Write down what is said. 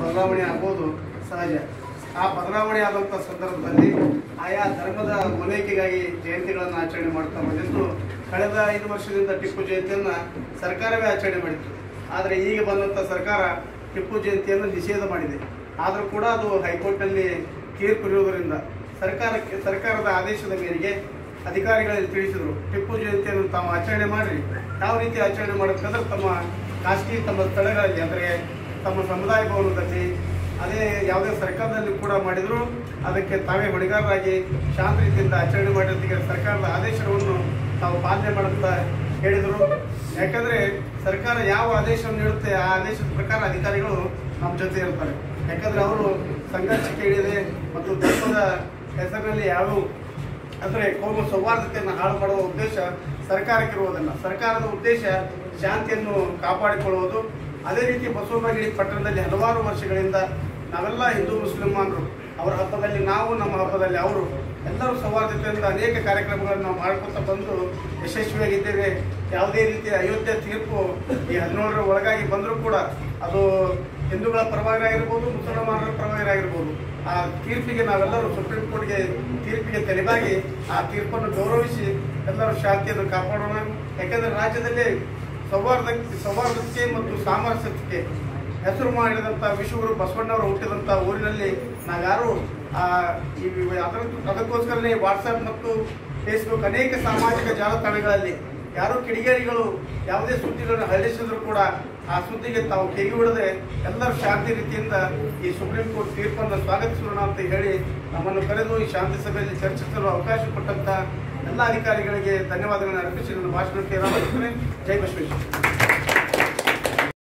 ಬದಲಾವಣೆ ಆಗೋದು ಸಹಜ. ಆ ಬದಲಾವಣೆ ಆದಂಥ ಸಂದರ್ಭದಲ್ಲಿ ಆಯಾ ಧರ್ಮದ ಓಲೈಕೆಗಾಗಿ ಜಯಂತಿಗಳನ್ನು ಆಚರಣೆ ಮಾಡ್ತಾ ಬಂದಿದ್ದು, ಕಳೆದ ಐದು ವರ್ಷದಿಂದ ಟಿಪ್ಪು ಜಯಂತಿಯನ್ನು ಸರ್ಕಾರವೇ ಆಚರಣೆ ಮಾಡಿತ್ತು. ಆದರೆ ಈಗ ಬಂದಂಥ ಸರ್ಕಾರ ಟಿಪ್ಪು ಜಯಂತಿಯನ್ನು ನಿಷೇಧ ಮಾಡಿದೆ. ಆದರೂ ಕೂಡ ಅದು ಹೈಕೋರ್ಟ್ನಲ್ಲಿ ತೀರ್ಪು ಇರುವುದರಿಂದ ಸರ್ಕಾರಕ್ಕೆ, ಸರ್ಕಾರದ ಆದೇಶದ ಮೇರೆಗೆ ಅಧಿಕಾರಿಗಳಲ್ಲಿ ತಿಳಿಸಿದರು, ಟಿಪ್ಪು ಜಯಂತಿಯನ್ನು ತಾವು ಆಚರಣೆ ಮಾಡಿ ಯಾವ ರೀತಿ ಆಚರಣೆ ಮಾಡಬೇಕಂದ್ರೆ ತಮ್ಮ ಖಾಸಗಿ ತಮ್ಮ ಸ್ಥಳಗಳಲ್ಲಿ, ಅಂದರೆ ತಮ್ಮ ಸಮುದಾಯ ಭವನದಲ್ಲಿ ಅದೇ ಯಾವುದೇ ಸರ್ಕಾರದಲ್ಲಿ ಕೂಡ ಮಾಡಿದರೂ, ಅದಕ್ಕೆ ತಾವೇ ಹೊಣೆಗಾರರಾಗಿ ಶಾಂತ ರೀತಿಯಿಂದ ಆಚರಣೆ ಮಾಡಿರ್ತಕ್ಕ ಸರ್ಕಾರದ ಆದೇಶವನ್ನು ತಾವು ಪಾಲನೆ ಮಾಡುತ್ತಾ ಹೇಳಿದರು. ಯಾಕಂದರೆ ಸರ್ಕಾರ ಯಾವ ಆದೇಶವನ್ನು ನೀಡುತ್ತೆ, ಆ ಆದೇಶದ ಪ್ರಕಾರ ಅಧಿಕಾರಿಗಳು ನಮ್ಮ ಜೊತೆ ಇರ್ತಾರೆ. ಯಾಕಂದರೆ ಅವರು ಸಂಘರ್ಷಕ್ಕೆ ಇಳಿದೆ ಮತ್ತು ಧರ್ಮದ ಹೆಸರಿನಲ್ಲಿ ಯಾವ ಅಂದರೆ ಕೋಮ ಸೌಹಾರ್ದತೆಯನ್ನು ಹಾಳು ಮಾಡುವ ಉದ್ದೇಶ ಸರ್ಕಾರಕ್ಕಿರುವುದಲ್ಲ ಸರ್ಕಾರದ ಉದ್ದೇಶ ಶಾಂತಿಯನ್ನು ಕಾಪಾಡಿಕೊಳ್ಳುವುದು ಅದೇ ರೀತಿ ಬಸವನಗಿರಿ ಪಟ್ಟಣದಲ್ಲಿ ಹಲವಾರು ವರ್ಷಗಳಿಂದ ನಾವೆಲ್ಲ ಹಿಂದೂ ಮುಸ್ಲಿಮಾನರು ಅವರ ಹಬ್ಬದಲ್ಲಿ ನಾವು ನಮ್ಮ ಹಬ್ಬದಲ್ಲಿ ಅವರು ಎಲ್ಲರೂ ಸೌಹಾರ್ದತೆಯಿಂದ ಅನೇಕ ಕಾರ್ಯಕ್ರಮಗಳನ್ನು ನಾವು ಮಾಡ್ಕೊತಾ ಬಂದು ಯಶಸ್ವಿಯಾಗಿದ್ದೇವೆ. ಯಾವುದೇ ರೀತಿಯ ಅಯೋಧ್ಯೆ ತೀರ್ಪು ಈ ಹದಿನೇಳರ ಒಳಗಾಗಿ ಬಂದರೂ ಕೂಡ ಅದು ಹಿಂದೂಗಳ ಪರವಾಗಿ ಆಗಿರ್ಬೋದು, ಮುಸಲ್ಮಾನರ ಪರವಾಗಿ ಆಗಿರ್ಬೋದು. ಆ ತೀರ್ಪಿಗೆ ನಾವೆಲ್ಲರೂ ಸುಪ್ರೀಂ ಕೋರ್ಟ್ಗೆ ತೀರ್ಪಿಗೆ ತಲೆಬಾಗಿ ಆ ತೀರ್ಪನ್ನು ಗೌರವಿಸಿ ಎಲ್ಲರೂ ಶಾಂತಿಯನ್ನು ಕಾಪಾಡೋಣ. ಯಾಕೆಂದರೆ ರಾಜ್ಯದಲ್ಲಿ ಸೌಹಾರ್ದ ಸೌಹಾರ್ದಕ್ಕೆ ಮತ್ತು ಸಾಮರಸ್ಯಕ್ಕೆ ಹೆಸರು ಮಾಡಿದಂಥ ವಿಶ್ವಗುರು ಬಸವಣ್ಣವರು ಹುಟ್ಟಿದಂಥ ಊರಿನಲ್ಲಿ ನಾವ್ಯಾರು ಅದರ ಅದಕ್ಕೋಸ್ಕರನೇ ವಾಟ್ಸಪ್ ಮತ್ತು ಫೇಸ್ಬುಕ್ ಅನೇಕ ಸಾಮಾಜಿಕ ಜಾಲತಾಣಗಳಲ್ಲಿ ಯಾರೋ ಕಿಡಿಗೇರಿಗಳು ಯಾವುದೇ ಸುದ್ದಿಗಳನ್ನು ಹರಡಿಸಿದ್ರು ಕೂಡ ಆ ಸುದ್ದಿಗೆ ತಾವು ಕೈಗೆ ಬಿಡದೆ ಎಲ್ಲರೂ ಶಾಂತಿ ರೀತಿಯಿಂದ ಈ ಸುಪ್ರೀಂ ಕೋರ್ಟ್ ತೀರ್ಪನ್ನು ಸ್ವಾಗತಿಸೋಣ ಅಂತ ಹೇಳಿ ನಮ್ಮನ್ನು ಕರೆದು ಈ ಶಾಂತಿ ಸಭೆಯಲ್ಲಿ ಚರ್ಚಿಸಲು ಅವಕಾಶ ಕೊಟ್ಟಂತ ಎಲ್ಲ ಅಧಿಕಾರಿಗಳಿಗೆ ಧನ್ಯವಾದಗಳನ್ನು ಅರ್ಪಿಸಿ. ನನ್ನ ಭಾಷಣಕ್ಕೆ ರಾಮಕೃಷ್ಣನೇ ಜೈ ಬಸವೇಶ್ವರ.